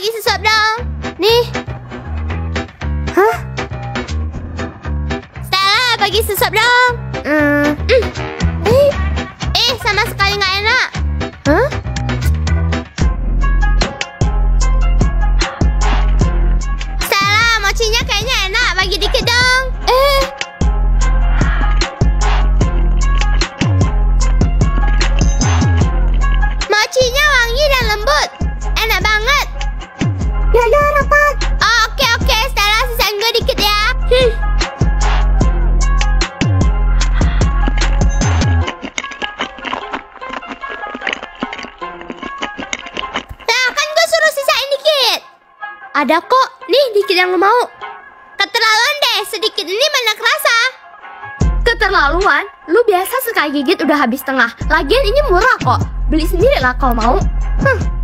bagi sesuap dong. Nih. Hah? Stella, bagi sesuap dong. Hmm. mm. Eh, eh sama sekali nggak enak. Hah? Stella, mochinya kayaknya enak. Bagi dikit dong. Eh. Mochinya wangi dan lembut. Ada kok, nih dikit yang mau. Keterlaluan deh, sedikit ini mana kerasa. Keterlaluan. Lu biasa sekali gigit udah habis tengah. Lagian ini murah kok. Beli sendiri lah kalau mau. Hmm.